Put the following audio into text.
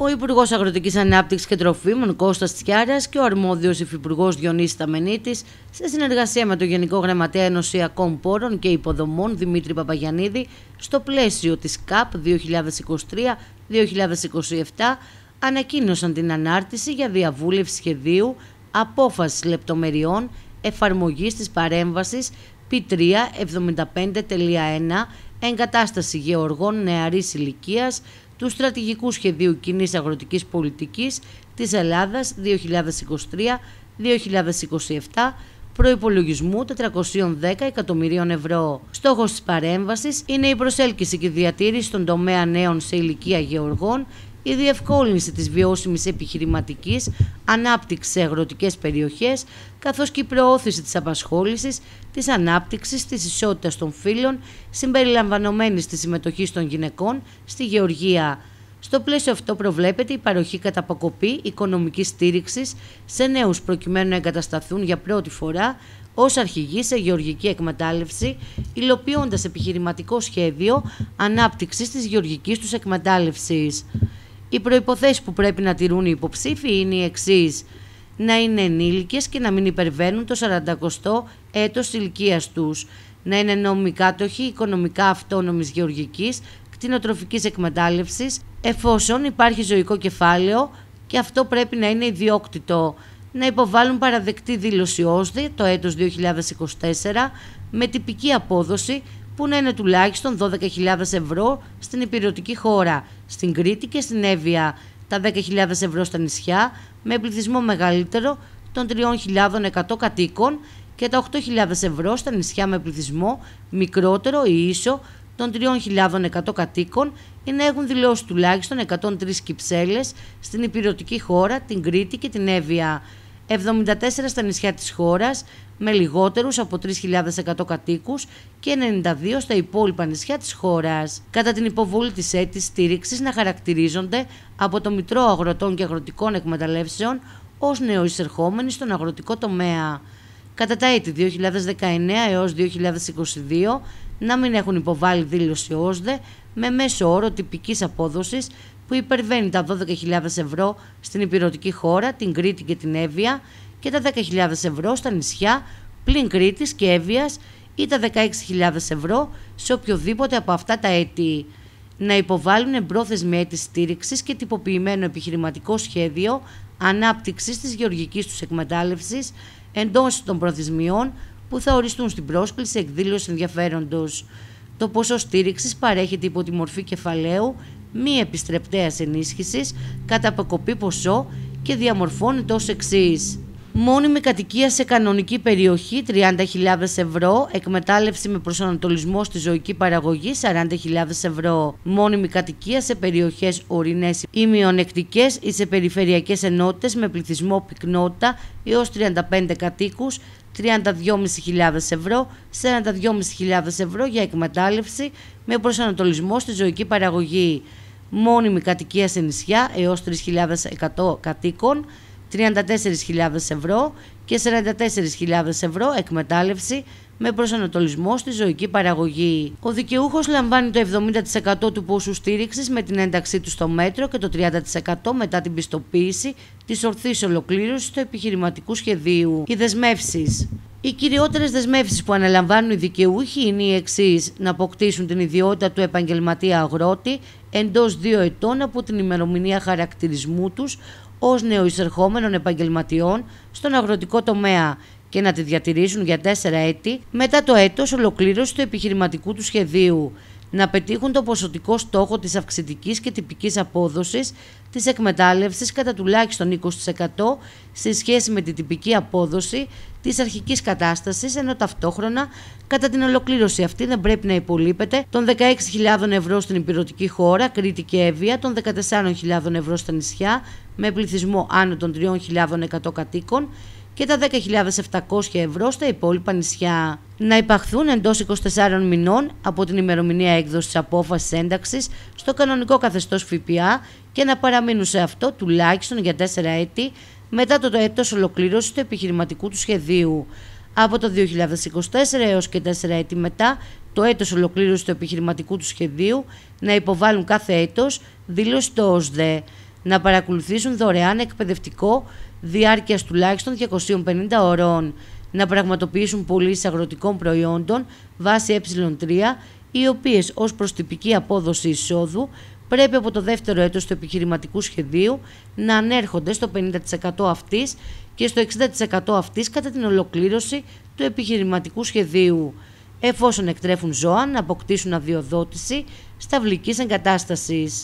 Ο Υπουργός Αγροτικής Ανάπτυξης και Τροφίμων Κώστας Τσιάρας και ο αρμόδιος Υφυπουργός Διονύσης Ταμενίτης, σε συνεργασία με το Γενικό Γραμματέα Ενωσιακών Πόρων και Υποδομών Δημήτρη Παπαγιανίδη, στο πλαίσιο της ΚΑΠ 2023-2027, ανακοίνωσαν την ανάρτηση για διαβούλευση σχεδίου απόφασης λεπτομεριών εφαρμογής της παρέμβασης P3 75.1 εγκατάσταση γεωργών νεαρής ηλικίας του Στρατηγικού Σχεδίου Κοινής Αγροτικής Πολιτικής της Ελλάδας 2023-2027 προϋπολογισμού 410 εκατομμυρίων ευρώ. Στόχος της παρέμβασης είναι η προσέλκυση και διατήρηση στον τομέα νέων σε ηλικία γεωργών η διευκόλυνση της βιώσιμης επιχειρηματικής ανάπτυξης σε αγροτικές περιοχές, καθώς και η προώθηση της απασχόλησης, της ανάπτυξης, της ισότητας των φύλων, συμπεριλαμβανομένης της συμμετοχής των γυναικών στη γεωργία. Στο πλαίσιο αυτό προβλέπεται η παροχή κατά αποκοπή οικονομικής στήριξης σε νέους προκειμένου να εγκατασταθούν για πρώτη φορά ως αρχηγοί σε γεωργική εκμετάλλευση, υλοποιώντας επιχειρηματικό σχέδιο ανάπτυξης της γεωργικής τους εκμετάλλευσης. Οι προϋποθέσεις που πρέπει να τηρούν οι υποψήφοι είναι οι εξής. Να είναι ενήλικες και να μην υπερβαίνουν το 40ο έτος ηλικίας τους. Να είναι νόμιμοι κάτοχοι οικονομικά αυτόνομης γεωργικής, κτηνοτροφικής εκμετάλλευσης, εφόσον υπάρχει ζωικό κεφάλαιο και αυτό πρέπει να είναι ιδιόκτητο. Να υποβάλουν παραδεκτή δήλωση ΩΣΔΗ το έτος 2024 με τυπική απόδοση που να είναι τουλάχιστον 12.000 ευρώ στην υπηρετική χώρα, στην Κρήτη και στην Εύβοια, τα 10.000 ευρώ στα νησιά, με πληθυσμό μεγαλύτερο των 3.100 κατοίκων και τα 8.000 ευρώ στα νησιά με πληθυσμό μικρότερο ή ίσο των 3.100 κατοίκων ή να έχουν δηλώσει τουλάχιστον 103 κυψέλες στην υπηρετική χώρα, την Κρήτη και την Εύβοια. 74 στα νησιά της χώρας με λιγότερους από 3.100 κατοίκους και 92 στα υπόλοιπα νησιά της χώρας. Κατά την υποβολή της αίτης στήριξης να χαρακτηρίζονται από το Μητρό Αγροτών και Αγροτικών Εκμεταλλεύσεων ως νεοεισερχόμενοι στον αγροτικό τομέα. Κατά τα έτη 2019 έως 2022 να μην έχουν υποβάλει δήλωση ΩΣΔΕ με μέσο όρο τυπικής απόδοσης που υπερβαίνει τα 12.000 ευρώ στην υπηρετική χώρα, την Κρήτη και την Εύβοια και τα 10.000 ευρώ στα νησιά πλην Κρήτης και Εύβοιας ή τα 16.000 ευρώ σε οποιοδήποτε από αυτά τα έτη. Να υποβάλουν εμπρόθεσμη αίτηση στήριξης και τυποποιημένο επιχειρηματικό σχέδιο ανάπτυξης της γεωργικής τους εκμετάλλευσης εντός των προθεσμιών που θα οριστούν στην πρόσκληση εκδήλωση ενδιαφέροντος. Το ποσό στήριξης παρέχεται υπό τη μορφή κεφαλαίου μη επιστρεπτέας ενίσχυσης κατά αποκοπή ποσό και διαμορφώνεται ως εξής. Μόνιμη κατοικία σε κανονική περιοχή 30.000 ευρώ, εκμετάλλευση με προσανατολισμό στη ζωική παραγωγή 40.000 ευρώ. Μόνιμη κατοικία σε περιοχές ορεινές ή μειονεκτικές ή σε περιφερειακές ενότητες με πληθυσμό πυκνότητα έως 35 κατοίκους 32.500 ευρώ, 42.500 ευρώ για εκμετάλλευση με προσανατολισμό στη ζωική παραγωγή. Μόνιμη κατοικία σε νησιά έως 3.100 κατοίκων, 34.000 ευρώ και 44.000 ευρώ εκμετάλλευση με προσανατολισμό στη ζωική παραγωγή. Ο δικαιούχος λαμβάνει το 70% του ποσού στήριξης με την ένταξή του στο μέτρο και το 30% μετά την πιστοποίηση της ορθής ολοκλήρωσης του επιχειρηματικού σχεδίου. Οι δεσμεύσεις. Οι κυριότερες δεσμεύσεις που αναλαμβάνουν οι δικαιούχοι είναι οι εξής: να αποκτήσουν την ιδιότητα του επαγγελματία αγρότη εντός δύο ετών από την ημερομηνία χαρακτηρισμού τους ως νεοεισερχόμενων επαγγελματιών στον αγροτικό τομέα και να τη διατηρήσουν για τέσσερα έτη μετά το έτος ολοκλήρωσης του επιχειρηματικού του σχεδίου να πετύχουν το ποσοτικό στόχο της αυξητικής και τυπικής απόδοσης της εκμετάλλευσης κατά τουλάχιστον 20% σε σχέση με την τυπική απόδοση της αρχικής κατάστασης, ενώ ταυτόχρονα κατά την ολοκλήρωση αυτή δεν πρέπει να υπολείπεται των 16.000 ευρώ στην υπηρετική χώρα, Κρήτη και Εύβοια, των 14.000 ευρώ στα νησιά, με πληθυσμό άνω των 3.100 κατοίκων και τα 10.700 ευρώ στα υπόλοιπα νησιά. Να υπαχθούν εντός 24 μηνών από την ημερομηνία έκδοσης τη απόφασης ένταξης στο κανονικό καθεστώς ΦΠΑ και να παραμείνουν σε αυτό τουλάχιστον για 4 έτη μετά το έτος ολοκλήρωσης του επιχειρηματικού του σχεδίου. Από το 2024 έως και 4 έτη μετά, το έτος ολοκλήρωσης του επιχειρηματικού του σχεδίου να υποβάλουν κάθε έτος δήλωση το ΟΣΔΕ να παρακολουθήσουν δωρεάν εκπαιδευτικό διάρκειας τουλάχιστον 250 ωρών, να πραγματοποιήσουν πωλήσεις αγροτικών προϊόντων βάσει ε3, οι οποίες ως προς τυπική απόδοση εισόδου πρέπει από το δεύτερο έτος του επιχειρηματικού σχεδίου να ανέρχονται στο 50% αυτής και στο 60% αυτής κατά την ολοκλήρωση του επιχειρηματικού σχεδίου, εφόσον εκτρέφουν ζώα να αποκτήσουν αδειοδότηση σταυλικής εγκατάστασης.